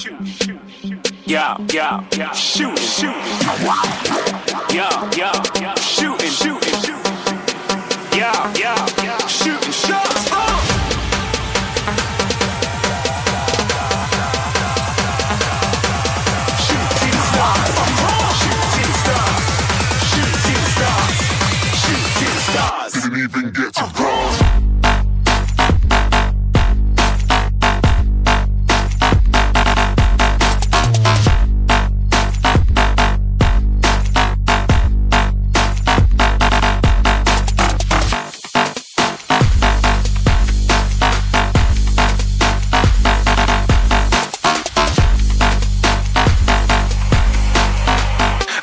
Shoot, shoot, shoot. Yeah, yeah, yeah. Shooting, shooting. Yeah, yeah, yeah. Shooting, shooting, shooting. Yeah, yeah, yeah. Shooting. Oh! Stars. Didn't even get to cross.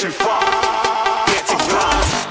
Too far. Get to glass.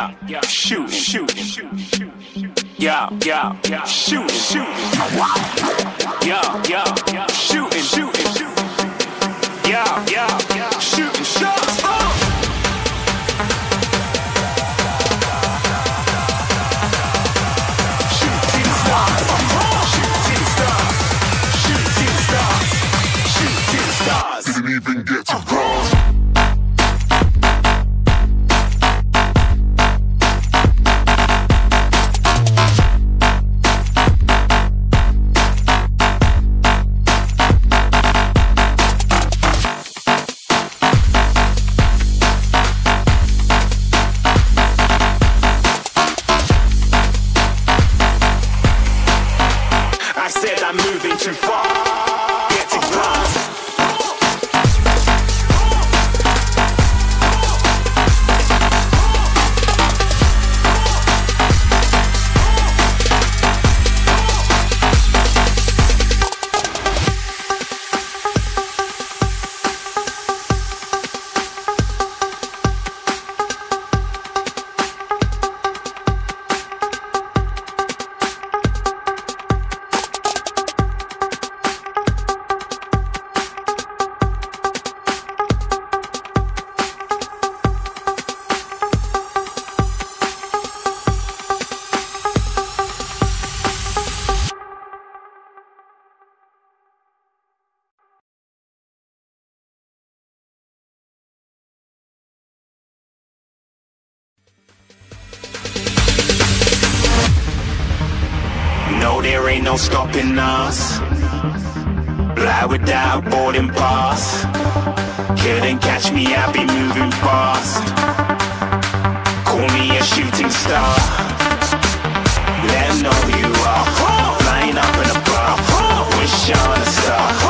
Yeah, yeah. Shoot, shoot, shoot, shoot. Yeah, yeah, yeah. Shooting, shooting. Yeah, yeah, yeah. Shooting, shooting. Yeah, yeah, us. Fly without boarding pass. Couldn't catch me, I be moving fast. Call me a shooting star. Let know who you are. Flying up in a bar. Wish on a star.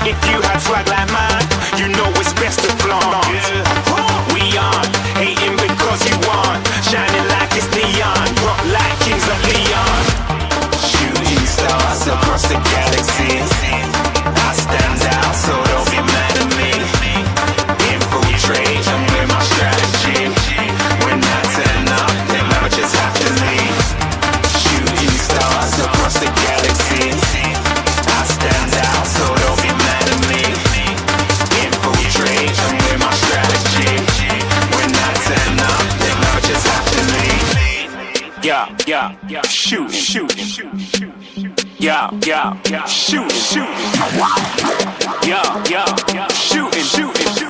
Yeah, yeah, shooting, shooting. Yeah, yeah, yeah, shooting, shooting.